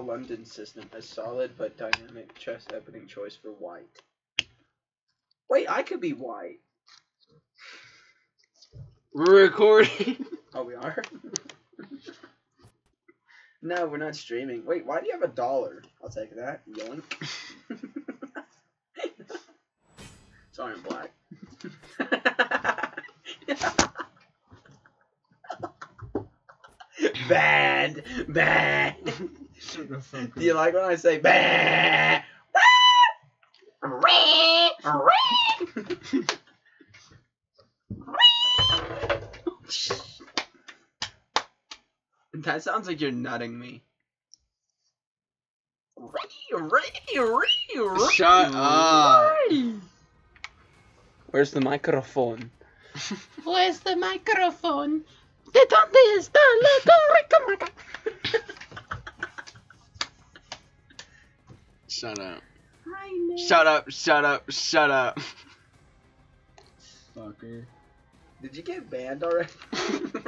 London system, a solid but dynamic chess opening choice for white. Wait, I could be white. We're recording. Oh, we are? no, we're not streaming. Wait, why do you have a dollar? I'll take that. Yoink. Sorry, I'm black. bad, bad. Shut Do you like when I say bad? that sounds like you're nutting me. Shut up. Where's the microphone? Where's the microphone? ¿De dónde está la Shut up. Hi, Nick. Shut up. Shut up. Shut up. Fucker. Did you get banned already?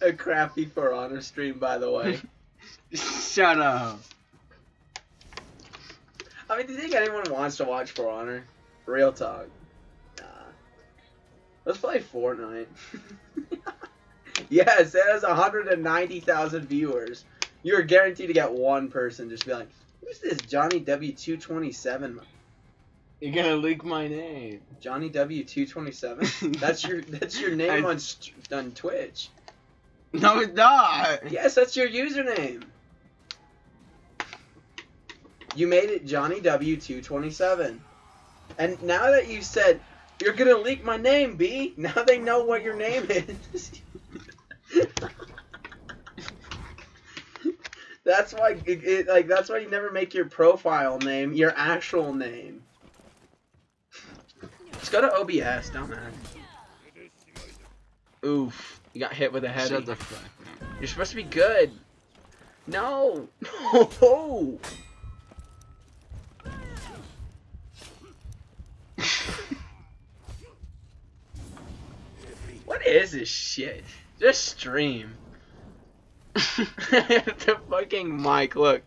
A crappy For Honor stream, by the way. Shut up. I mean, do you think anyone wants to watch For Honor? Real talk. Nah. Let's play Fortnite. yes, it has 190,000 viewers. You're guaranteed to get one person just be like, who's this Johnny W227? You're gonna leak my name. Johnny W227? That's your that's your name I- on on Twitch. No, it's not. Yes, that's your username. You made it Johnny W227. And now that you said you're gonna leak my name, B, now they know what your name is. that's why it, it- like that's why you never make your profile name your actual name. Let's go to OBS, don't dumbass. Oof, you got hit with a head. Shut the fuck. You're supposed to be good. No. No. what is this shit? Just stream. the fucking mic, look.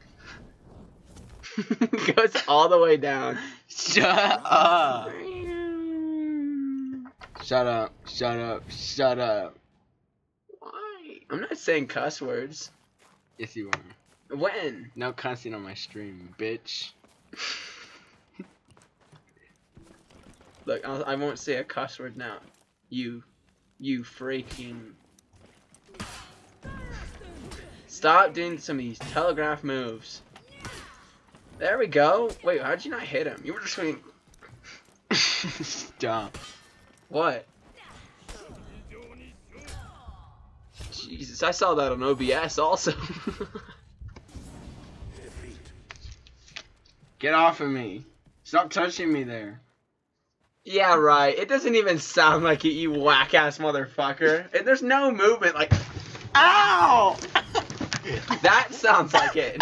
Goes all the way down. Shut up. Shut up. Shut up. Shut up. Why? I'm not saying cuss words. Yes, you are. When? No cussing on my stream, bitch. Look, I'll, I won't say a cuss word now. You, you freaking. Stop doing some of these telegraph moves. There we go. Wait, how'd you not hit him? You were just going. Stop. What? Jesus, I saw that on OBS also. Get off of me. Stop touching me there. yeah, right. It doesn't even sound like it, you whack ass motherfucker. And there's no movement. Like, ow! that sounds like it.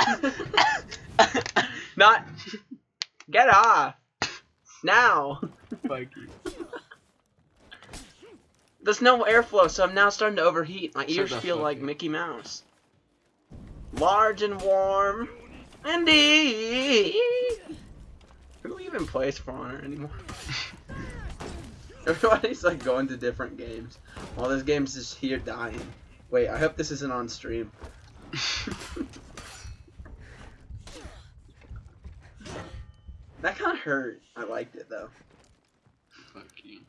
Not. Get off. Now. Fuck you. There's no airflow, so I'm now starting to overheat. My ears the feel like up. Mickey Mouse. Large and warm. Indeed. Who even plays For Honor anymore? Everybody's like going to different games. While this game's just here dying. Wait, I hope this isn't on stream. that kind of hurt. I liked it though. Fuck you.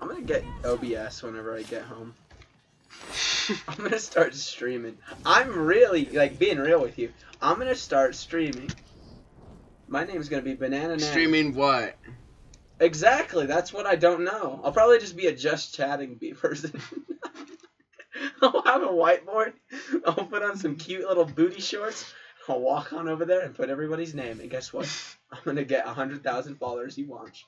I'm gonna get OBS whenever I get home. I'm gonna start streaming. I'm really like being real with you. I'm gonna start streaming. My name's gonna be Banana Nan. Streaming what? Exactly. That's what I don't know. I'll probably just be a just chatting bee person. I'll have a whiteboard. I'll put on some cute little booty shorts. I'll walk on over there and put everybody's name. And guess what? I'm gonna get a hundred thousand followers. You watch.